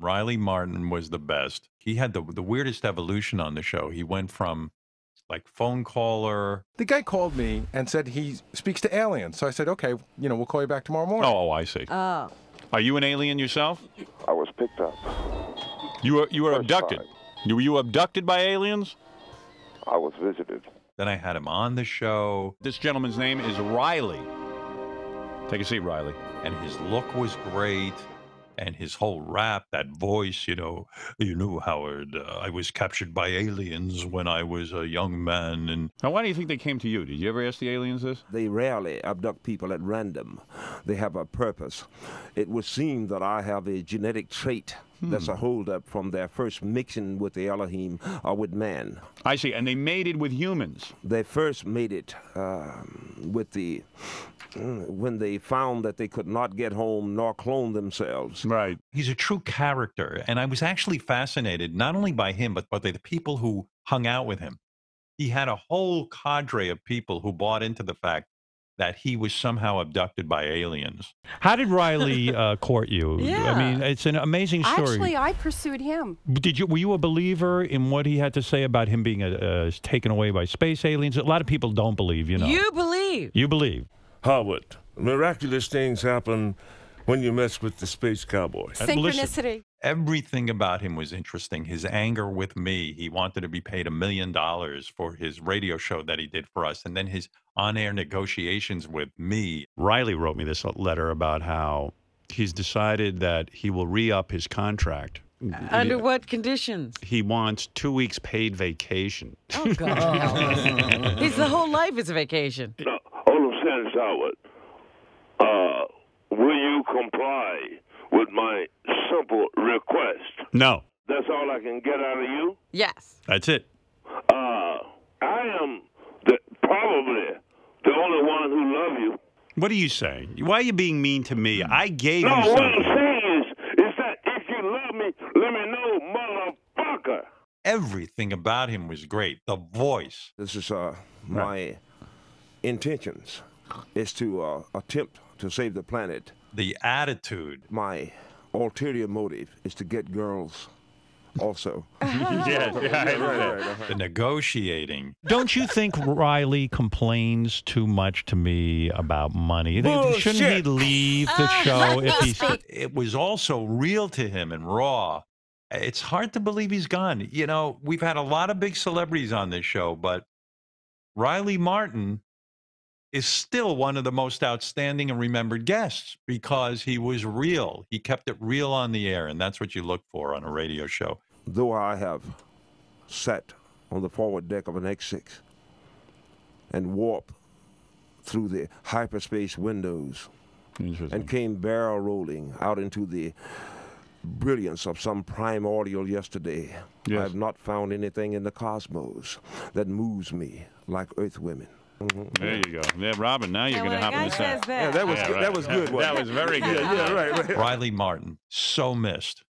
Riley Martin was the best. He had the the weirdest evolution on the show. He went from like phone caller. The guy called me and said he speaks to aliens. So I said, okay, you know, we'll call you back tomorrow morning. Oh, I see. Oh. Are you an alien yourself? I was picked up. You were you were First abducted. time. You were you abducted by aliens? I was visited. Then I had him on the show, This gentleman's name is Riley. Take a seat, Riley. and his look was great. And his whole rap, that voice, you know, you knew Howard, uh, I was captured by aliens when I was a young man. And Now, why do you think they came to you? Did you ever ask the aliens this? They rarely abduct people at random. They have a purpose. It would seem that I have a genetic trait that's a holdup from their first mixing with the Elohim or with man. I see. And they mated with humans. They first made it um, with the when they found that they could not get home nor clone themselves. Right. he's a true character. And I was actually fascinated not only by him, but by the people who hung out with him. He had a whole cadre of people who bought into the fact that he was somehow abducted by aliens. How did Riley uh, court you? Yeah. I mean, it's an amazing story. Actually, I pursued him. Did you were you a believer in what he had to say about him being uh, uh, taken away by space aliens? A lot of people don't believe. You know. You believe. You believe. Howard, miraculous things happen when you mess with the space cowboy. And listen, Synchronicity. Everything about him was interesting. His anger with me. He wanted to be paid a million dollars for his radio show that he did for us. And then his on air negotiations with me. Riley wrote me this letter about how he's decided that he will re up his contract. Under what conditions? He wants two weeks paid vacation. Oh, God. His whole life is a vacation. No, hold on, Senator Howard. Will you comply with my simple request? No, That's all I can get out of you. Yes. that's it. Uh, I am the, probably the only one who love you. What are you saying? Why are you being mean to me? I gave No, him what I'm saying is, is that if you love me, let me know, motherfucker. Everything about him was great. The voice. This is uh, my intentions is to uh, attempt to save the planet. The attitude. My ulterior motive is to get girls also. yeah, yeah, uh-huh. the negotiating. Don't you think Riley complains too much to me about money? Shouldn't he leave the show if he's? It was also real to him and raw. It's hard to believe he's gone. You know, we've had a lot of big celebrities on this show, but Riley Martin is still one of the most outstanding and remembered guests because he was real. He kept it real on the air, and that's what you look for on a radio show. Though I have sat on the forward deck of an X6 and warped through the hyperspace windows and came barrel rolling out into the brilliance of some primordial yesterday, Yes. I have not found anything in the cosmos that moves me like Earth women. There you go. Yeah, Robin, now you're going to hop a happen guy to say. says that. Yeah, that was Yeah, good. right. that was good. That wasn't was very good. Yeah, right, right. Riley Martin, so missed.